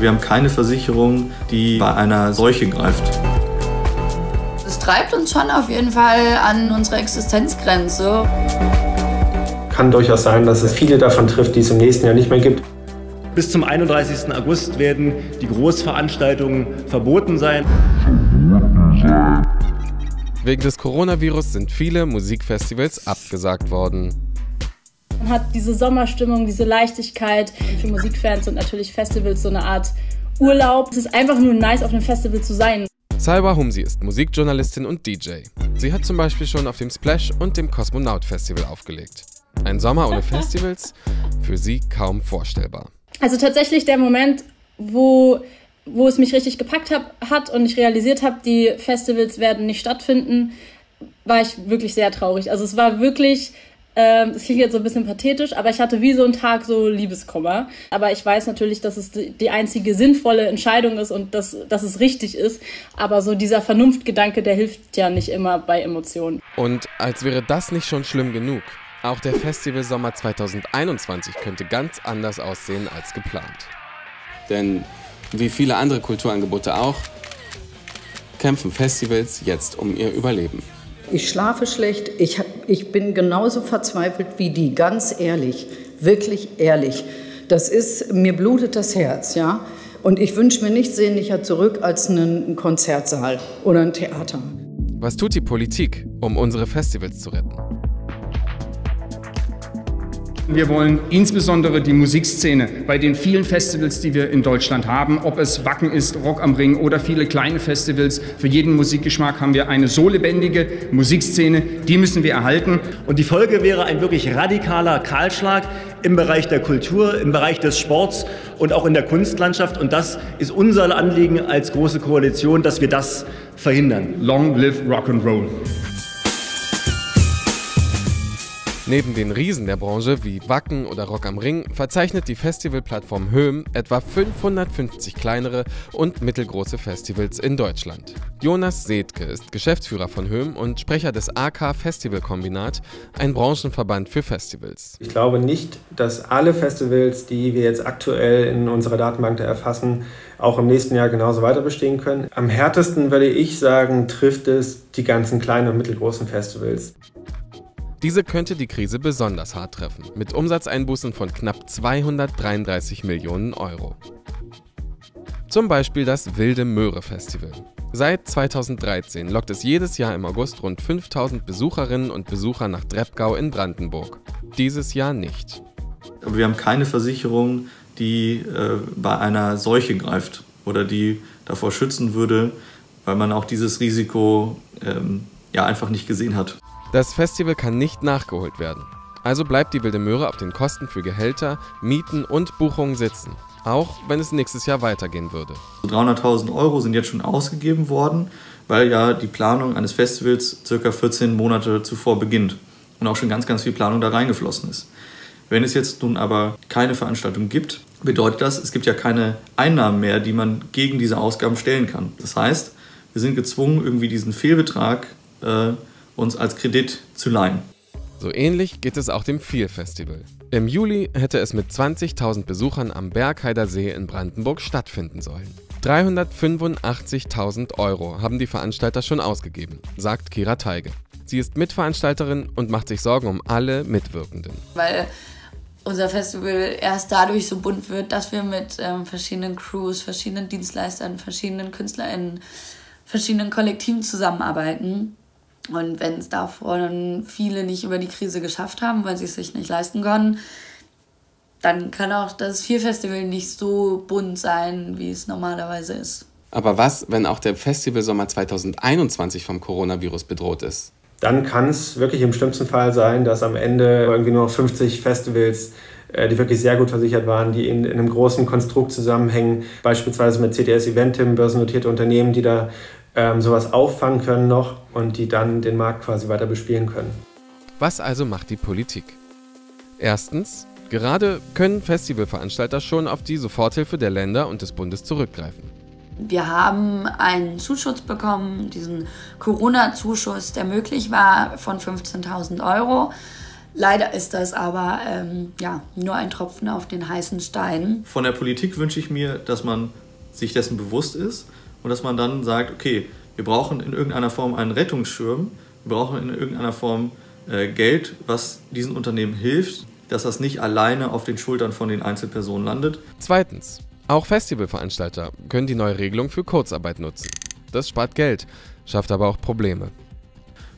Wir haben keine Versicherung, die bei einer Seuche greift. Es treibt uns schon auf jeden Fall an unsere Existenzgrenze. Kann durchaus sein, dass es viele davon trifft, die es im nächsten Jahr nicht mehr gibt. Bis zum 31. August werden die Großveranstaltungen verboten sein. Wegen des Coronavirus sind viele Musikfestivals abgesagt worden. Man hat diese Sommerstimmung, diese Leichtigkeit. Für Musikfans sind natürlich Festivals so eine Art Urlaub. Es ist einfach nur nice, auf einem Festival zu sein. Salwa Humsi ist Musikjournalistin und DJ. Sie hat zum Beispiel schon auf dem Splash und dem Kosmonaut Festival aufgelegt. Ein Sommer ohne Festivals? Für sie kaum vorstellbar. Also tatsächlich der Moment, wo, wo es mich richtig gepackt hab, hat und ich realisiert habe, die Festivals werden nicht stattfinden, war ich wirklich sehr traurig. Also es war wirklich ähm, das klingt jetzt so ein bisschen pathetisch, aber ich hatte wie so einen Tag so Liebeskummer. Aber ich weiß natürlich, dass es die einzige sinnvolle Entscheidung ist und dass, dass es richtig ist. Aber so dieser Vernunftgedanke, der hilft ja nicht immer bei Emotionen. Und als wäre das nicht schon schlimm genug, auch der Festivalsommer 2021 könnte ganz anders aussehen als geplant. Denn wie viele andere Kulturangebote auch, kämpfen Festivals jetzt um ihr Überleben. Ich schlafe schlecht, ich, hab, ich bin genauso verzweifelt wie die, ganz ehrlich, wirklich ehrlich. Das ist, mir blutet das Herz, ja. Und ich wünsche mir nichts sehnlicher zurück als einen Konzertsaal oder ein Theater. Was tut die Politik, um unsere Festivals zu retten? Wir wollen insbesondere die Musikszene bei den vielen Festivals, die wir in Deutschland haben, ob es Wacken ist, Rock am Ring oder viele kleine Festivals, für jeden Musikgeschmack haben wir eine so lebendige Musikszene, die müssen wir erhalten. Und die Folge wäre ein wirklich radikaler Kahlschlag im Bereich der Kultur, im Bereich des Sports und auch in der Kunstlandschaft. Und das ist unser Anliegen als große Koalition, dass wir das verhindern. Long live Rock'n'Roll. Neben den Riesen der Branche wie Wacken oder Rock am Ring verzeichnet die Festivalplattform Höhm etwa 550 kleinere und mittelgroße Festivals in Deutschland. Jonas Sedke ist Geschäftsführer von Höhm und Sprecher des AK Festivalkombinat, ein Branchenverband für Festivals. Ich glaube nicht, dass alle Festivals, die wir jetzt aktuell in unserer Datenbank erfassen, auch im nächsten Jahr genauso weiter bestehen können. Am härtesten würde ich sagen, trifft es die ganzen kleinen und mittelgroßen Festivals. Diese könnte die Krise besonders hart treffen, mit Umsatzeinbußen von knapp 233 Millionen Euro. Zum Beispiel das Wilde Möhre Festival. Seit 2013 lockt es jedes Jahr im August rund 5000 Besucherinnen und Besucher nach Dreppgau in Brandenburg. Dieses Jahr nicht. Aber wir haben keine Versicherung, die äh, bei einer Seuche greift oder die davor schützen würde, weil man auch dieses Risiko ähm, ja einfach nicht gesehen hat. Das Festival kann nicht nachgeholt werden. Also bleibt die Wilde Möhre auf den Kosten für Gehälter, Mieten und Buchungen sitzen. Auch wenn es nächstes Jahr weitergehen würde. 300.000 Euro sind jetzt schon ausgegeben worden, weil ja die Planung eines Festivals circa 14 Monate zuvor beginnt und auch schon ganz, ganz viel Planung da reingeflossen ist. Wenn es jetzt nun aber keine Veranstaltung gibt, bedeutet das, es gibt ja keine Einnahmen mehr, die man gegen diese Ausgaben stellen kann. Das heißt, wir sind gezwungen, irgendwie diesen Fehlbetrag äh, uns als Kredit zu leihen. So ähnlich geht es auch dem Feel Festival. Im Juli hätte es mit 20.000 Besuchern am Bergheider See in Brandenburg stattfinden sollen. 385.000 Euro haben die Veranstalter schon ausgegeben, sagt Kira Teige. Sie ist Mitveranstalterin und macht sich Sorgen um alle Mitwirkenden. Weil unser Festival erst dadurch so bunt wird, dass wir mit ähm, verschiedenen Crews, verschiedenen Dienstleistern, verschiedenen KünstlerInnen, verschiedenen Kollektiven zusammenarbeiten und wenn es davon viele nicht über die Krise geschafft haben, weil sie es sich nicht leisten können, dann kann auch das Vier-Festival nicht so bunt sein, wie es normalerweise ist. Aber was, wenn auch der Festivalsommer 2021 vom Coronavirus bedroht ist? Dann kann es wirklich im schlimmsten Fall sein, dass am Ende irgendwie nur 50 Festivals äh, die wirklich sehr gut versichert waren, die in, in, einem großen Konstrukt zusammenhängen, beispielsweise mit CTS Eventim, börsennotierte Unternehmen, die da ähm, sowas auffangen können noch und die dann den Markt quasi weiter bespielen können. Was also macht die Politik? Erstens, gerade können Festivalveranstalter schon auf die Soforthilfe der Länder und des Bundes zurückgreifen. Wir haben einen Zuschuss bekommen, diesen Corona-Zuschuss, der möglich war, von 15.000 Euro. Leider ist das aber ähm, ja, nur ein Tropfen auf den heißen Stein. Von der Politik wünsche ich mir, dass man sich dessen bewusst ist und dass man dann sagt, okay, wir brauchen in irgendeiner Form einen Rettungsschirm, wir brauchen in irgendeiner Form äh, Geld, was diesen Unternehmen hilft, dass das nicht alleine auf den Schultern von den Einzelpersonen landet. Zweitens, auch Festivalveranstalter können die neue Regelung für Kurzarbeit nutzen. Das spart Geld, schafft aber auch Probleme.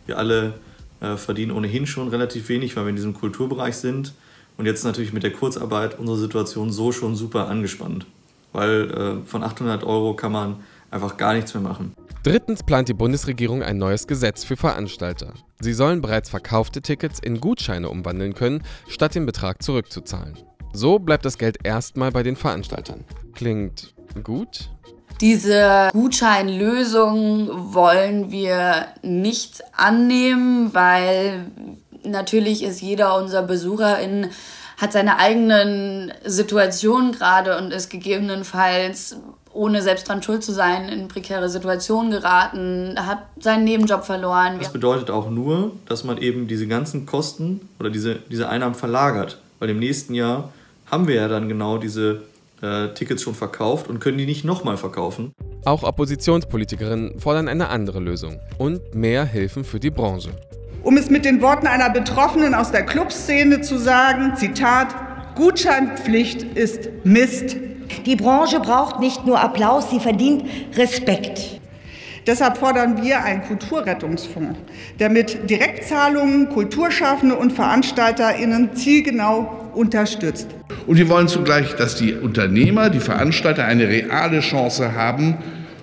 Wir alle äh, verdienen ohnehin schon relativ wenig, weil wir in diesem Kulturbereich sind. Und jetzt natürlich mit der Kurzarbeit unsere Situation so schon super angespannt. Weil äh, von 800 Euro kann man einfach gar nichts mehr machen. Drittens plant die Bundesregierung ein neues Gesetz für Veranstalter. Sie sollen bereits verkaufte Tickets in Gutscheine umwandeln können, statt den Betrag zurückzuzahlen. So bleibt das Geld erstmal bei den Veranstaltern. Klingt gut? Diese Gutscheinlösung wollen wir nicht annehmen, weil natürlich ist jeder unserer BesucherInnen hat seine eigenen Situationen gerade und ist gegebenenfalls ohne selbst dran schuld zu sein, in prekäre Situationen geraten, hat seinen Nebenjob verloren. Das bedeutet auch nur, dass man eben diese ganzen Kosten oder diese, diese Einnahmen verlagert. Weil im nächsten Jahr haben wir ja dann genau diese äh, Tickets schon verkauft und können die nicht nochmal verkaufen. Auch Oppositionspolitikerinnen fordern eine andere Lösung und mehr Hilfen für die Branche. Um es mit den Worten einer Betroffenen aus der Clubszene zu sagen, Zitat, Gutscheinpflicht ist Mist. Die Branche braucht nicht nur Applaus, sie verdient Respekt. Deshalb fordern wir einen Kulturrettungsfonds, der mit Direktzahlungen Kulturschaffende und VeranstalterInnen zielgenau unterstützt. Und wir wollen zugleich, dass die Unternehmer, die Veranstalter eine reale Chance haben,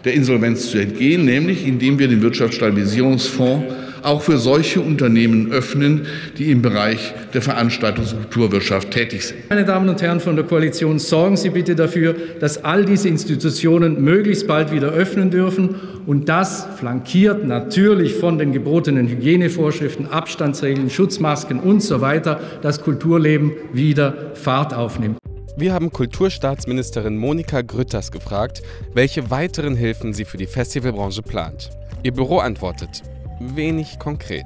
der Insolvenz zu entgehen, nämlich indem wir den Wirtschaftsstabilisierungsfonds auch für solche Unternehmen öffnen, die im Bereich der Veranstaltungs- und Kulturwirtschaft tätig sind. Meine Damen und Herren von der Koalition, sorgen Sie bitte dafür, dass all diese Institutionen möglichst bald wieder öffnen dürfen und das flankiert natürlich von den gebotenen Hygienevorschriften, Abstandsregeln, Schutzmasken und so weiter, das Kulturleben wieder Fahrt aufnimmt. Wir haben Kulturstaatsministerin Monika Grütters gefragt, welche weiteren Hilfen sie für die Festivalbranche plant. Ihr Büro antwortet, wenig konkret.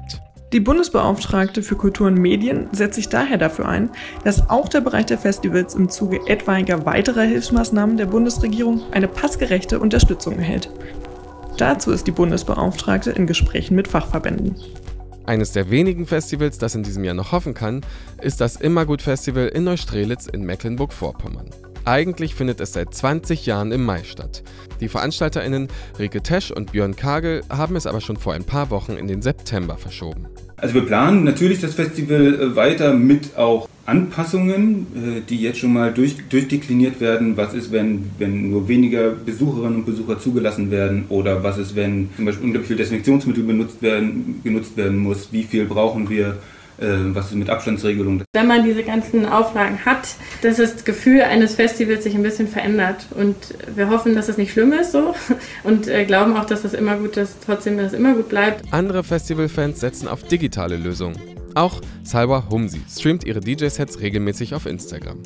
Die Bundesbeauftragte für Kultur und Medien setzt sich daher dafür ein, dass auch der Bereich der Festivals im Zuge etwaiger weiterer Hilfsmaßnahmen der Bundesregierung eine passgerechte Unterstützung erhält. Dazu ist die Bundesbeauftragte in Gesprächen mit Fachverbänden. Eines der wenigen Festivals, das in diesem Jahr noch hoffen kann, ist das Immergut Festival in Neustrelitz in Mecklenburg-Vorpommern. Eigentlich findet es seit 20 Jahren im Mai statt. Die VeranstalterInnen Rike Tesch und Björn Kagel haben es aber schon vor ein paar Wochen in den September verschoben. Also wir planen natürlich das Festival äh, weiter mit auch Anpassungen, äh, die jetzt schon mal durch, durchdekliniert werden. Was ist, wenn, wenn nur weniger Besucherinnen und Besucher zugelassen werden? Oder was ist, wenn zum Beispiel unglaublich viel Desinfektionsmittel benutzt werden, genutzt werden muss? Wie viel brauchen wir? Äh, was ist mit Abstandsregelungen? Wenn man diese ganzen Auflagen hat, dass das Gefühl eines Festivals sich ein bisschen verändert. Und wir hoffen, dass es nicht schlimm ist so und äh, glauben auch, dass das immer gut ist, trotzdem, dass es immer gut bleibt. Andere Festivalfans setzen auf digitale Lösungen. Auch Salwa Humsi streamt ihre DJ-Sets regelmäßig auf Instagram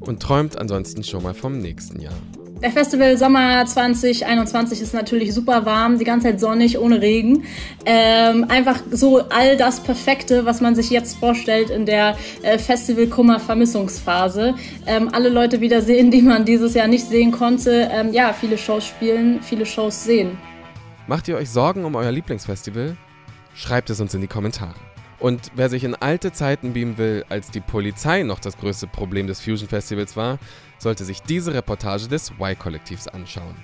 und träumt ansonsten schon mal vom nächsten Jahr. Der Festival Sommer 2021 ist natürlich super warm, die ganze Zeit sonnig, ohne Regen. Ähm, einfach so all das Perfekte, was man sich jetzt vorstellt in der äh, Festival-Kummer-Vermissungsphase. Ähm, alle Leute wiedersehen, die man dieses Jahr nicht sehen konnte. Ähm, ja, viele Shows spielen, viele Shows sehen. Macht ihr euch Sorgen um euer Lieblingsfestival? Schreibt es uns in die Kommentare. Und wer sich in alte Zeiten beamen will, als die Polizei noch das größte Problem des Fusion Festivals war, sollte sich diese Reportage des Y-Kollektivs anschauen.